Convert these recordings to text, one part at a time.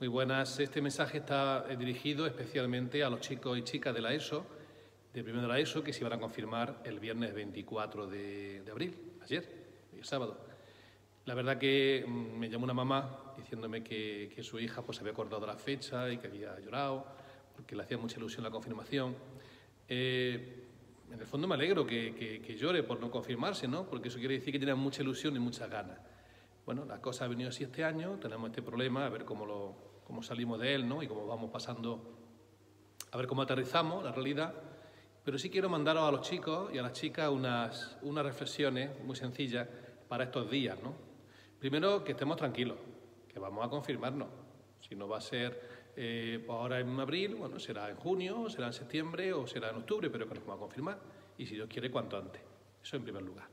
Muy buenas. Este mensaje está eh, dirigido especialmente a los chicos y chicas de la ESO, de primero de la ESO, que se iban a confirmar el viernes 24 de, abril, ayer, el sábado. La verdad que mm, me llamó una mamá diciéndome que, su hija pues había acordado la fecha y que había llorado porque le hacía mucha ilusión la confirmación. Eh, en el fondo me alegro que, que, llore por no confirmarse, ¿no? Porque eso quiere decir que tiene mucha ilusión y muchas ganas. Bueno, la cosa ha venido así este año, tenemos este problema, a ver cómo, lo, cómo salimos de él, ¿no? Y cómo vamos pasando, a ver cómo aterrizamos la realidad. Pero sí quiero mandaros a los chicos y a las chicas unas, unas reflexiones muy sencillas para estos días, ¿no? Primero, que estemos tranquilos, que vamos a confirmarnos. Si no va a ser eh, pues ahora en abril, bueno, será en junio, será en septiembre o será en octubre, pero que nos vamos a confirmar. Y si Dios quiere, cuanto antes. Eso en primer lugar.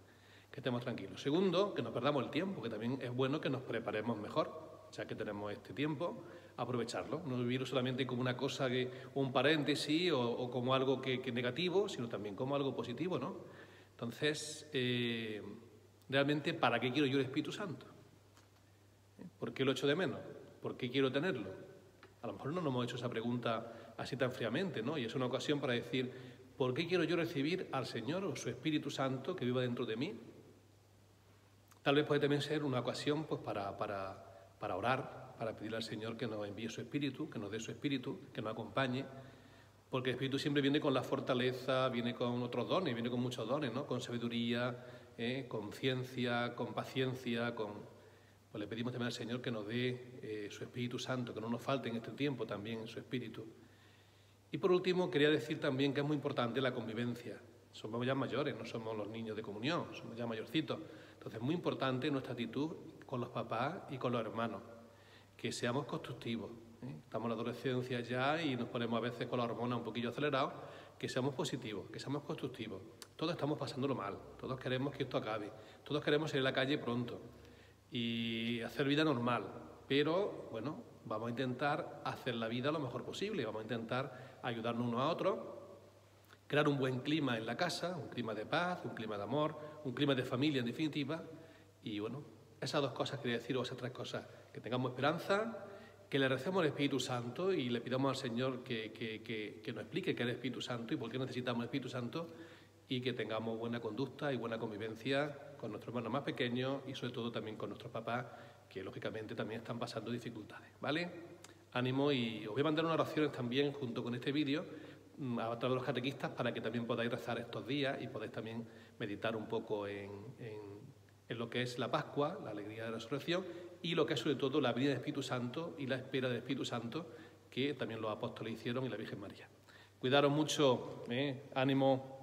Que estemos tranquilos. Segundo, que no perdamos el tiempo, que también es bueno que nos preparemos mejor, ya que tenemos este tiempo, aprovecharlo. No vivir solamente como una cosa, que, un paréntesis o, como algo que, que, negativo, sino también como algo positivo, ¿no? Entonces, eh, realmente, ¿para qué quiero yo el Espíritu Santo? ¿Por qué lo echo de menos? ¿Por qué quiero tenerlo? A lo mejor no nos hemos hecho esa pregunta así tan fríamente, ¿no? Y es una ocasión para decir, ¿por qué quiero yo recibir al Señor o su Espíritu Santo que viva dentro de mí? Tal vez puede también ser una ocasión pues, para, para, para orar, para pedirle al Señor que nos envíe su Espíritu, que nos dé su Espíritu, que nos acompañe, porque el Espíritu siempre viene con la fortaleza, viene con otros dones, viene con muchos dones, ¿no? Con sabiduría, ¿eh? con ciencia, con paciencia, con pues le pedimos también al Señor que nos dé eh, su Espíritu Santo, que no nos falte en este tiempo también su Espíritu. Y por último, quería decir también que es muy importante la convivencia. Somos ya mayores, no somos los niños de comunión, somos ya mayorcitos. Entonces es muy importante nuestra actitud con los papás y con los hermanos, que seamos constructivos. ¿eh? Estamos en la adolescencia ya y nos ponemos a veces con la hormona un poquillo acelerados, que seamos positivos, que seamos constructivos. Todos estamos pasándolo mal, todos queremos que esto acabe, todos queremos ir a la calle pronto y hacer vida normal. Pero, bueno, vamos a intentar hacer la vida lo mejor posible, vamos a intentar ayudarnos unos a otros, crear un buen clima en la casa, un clima de paz, un clima de amor, un clima de familia en definitiva. Y bueno, esas dos cosas quería decir, o esas tres cosas, que tengamos esperanza, que le recemos al Espíritu Santo y le pidamos al Señor que, que, que, que nos explique qué es el Espíritu Santo y por qué necesitamos el Espíritu Santo y que tengamos buena conducta y buena convivencia con nuestros hermanos más pequeños y sobre todo también con nuestros papás, que lógicamente también están pasando dificultades, ¿vale? Ánimo y os voy a mandar unas oraciones también junto con este vídeo mm, a todos los catequistas para que también podáis rezar estos días y podáis también meditar un poco en, en lo que es la Pascua, la alegría de la resurrección y lo que es sobre todo la vida del Espíritu Santo y la espera del Espíritu Santo que también los apóstoles hicieron y la Virgen María. Cuidaros mucho, ¿eh? ánimo